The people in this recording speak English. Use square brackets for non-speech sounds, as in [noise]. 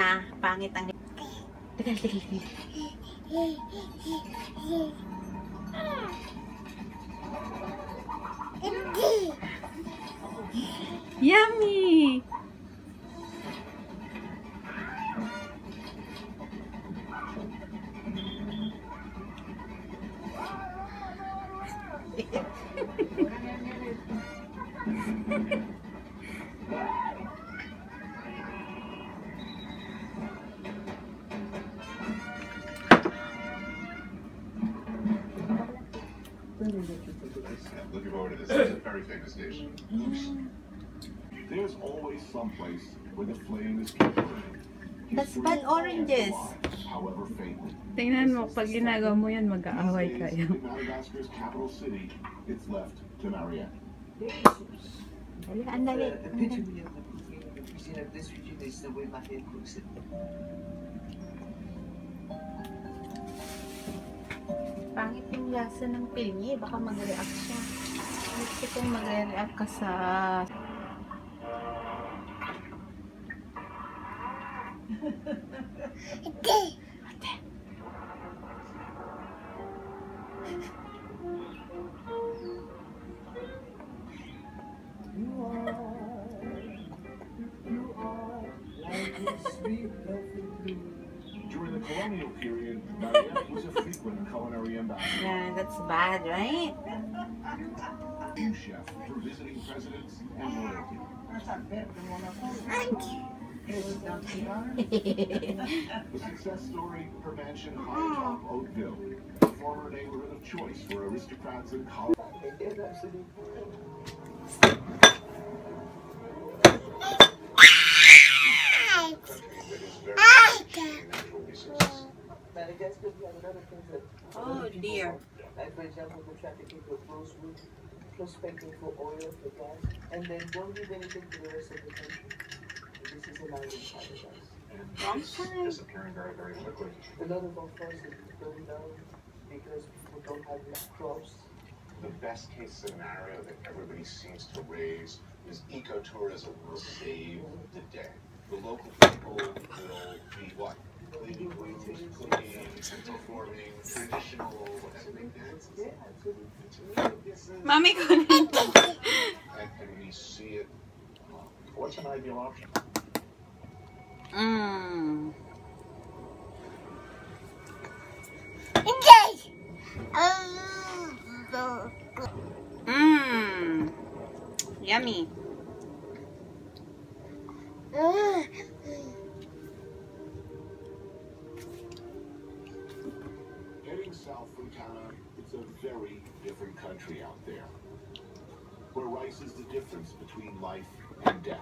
na pangit ang Yummy! Yeah. [laughs] Looking forward to this. It's a very famous dish. There's always someplace where the flame is kept burning. That's bad oranges. However faintly. Tingnan mo, pag ginagawa mo yan, mag-aaway kayo. in Madagascar's capital city, it's left to Marianne. Dali, ang dali. The epitome of the, the cuisine of this region is the way Marianne cooks it. Pangit yung lasa ng pilye. Baka mag-react siya. Gusto kong mag-react ka sa... You are, you are like a sweet lovely. During the colonial period, Marianne was a frequent culinary ambassador. Yeah, that's bad, right? New chef for visiting presidents and royalty. [laughs] The success story, her mansion high hmm. atop Haute-Ville, a former neighborhood of choice for aristocrats and college. And then actually, Country that is very rich in natural resources. Madagascar, we have another thing that Oh, dear. Want. Like for example, the trafficking for rosewood, prospecting for oil, for gas, and then don't give anything to the rest of the country. This is an island paradise. And Long it's time. disappearing very, very quickly. A lot of our forests are going down because people don't have enough crops. The best case scenario that everybody seems to raise is ecotourism will save the day. The local people will be what? Cleaning Mami ko na. and, and we see it. uh, What's an ideal option? Mmm. Mmm. Yummy. Heading south from Tana, it's a very different country out there. Where rice is the difference between life and death.